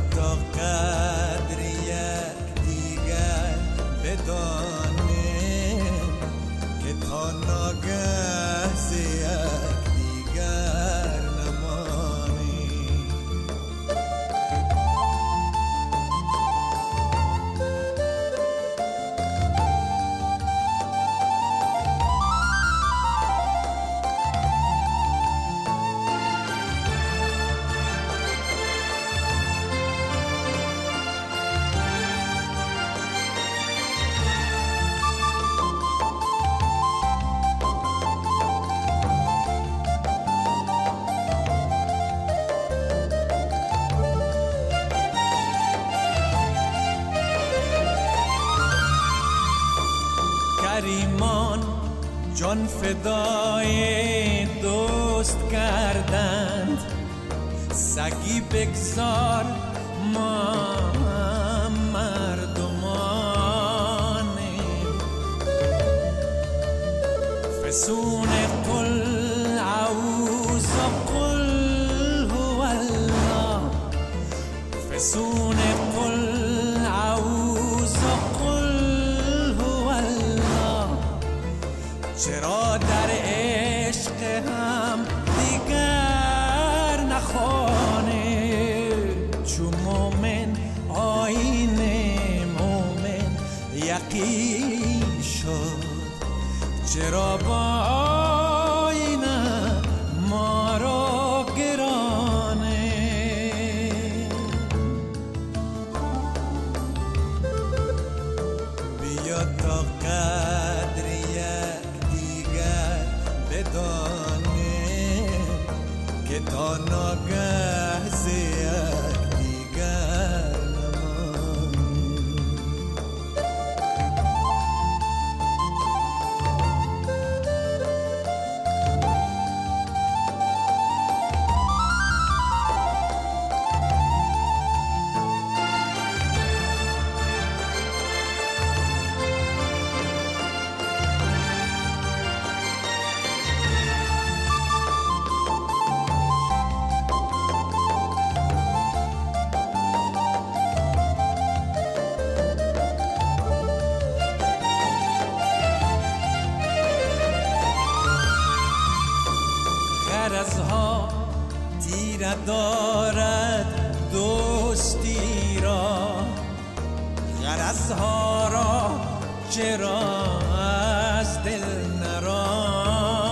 بیا تا قدر یک دیگر بدانه که تا ناگه کریمان جان فدای دوست کردند. سگی بگذار ما مردمانیم فسون قل عوز قل هو الله. فسون قل چرا در عشق هم دیگر نخوانه؟ چو مومن آین مومن یقین شد. چرا با آینه ما را گرانه؟ بیا تا که تا ناگه غرضها تیره دارد دوستی را غرضها را چرا از دل نرانیم.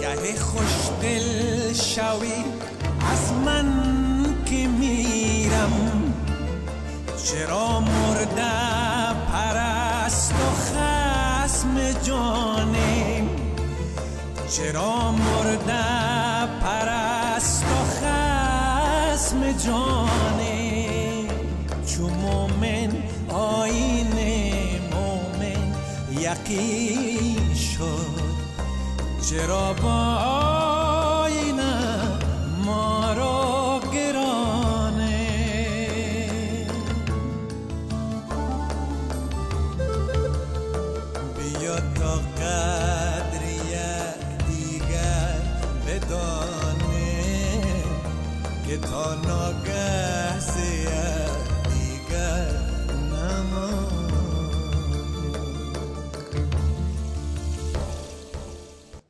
گه خوش دل شوی از من که میرم چرا مرده پرست و خسم جانیم چرا مرده پرست و خسم جانیم چو مومن آین مومن یقین شد. چرا با آینه ما را گرانه؟ بیا تا بدانه که تا ناگه ز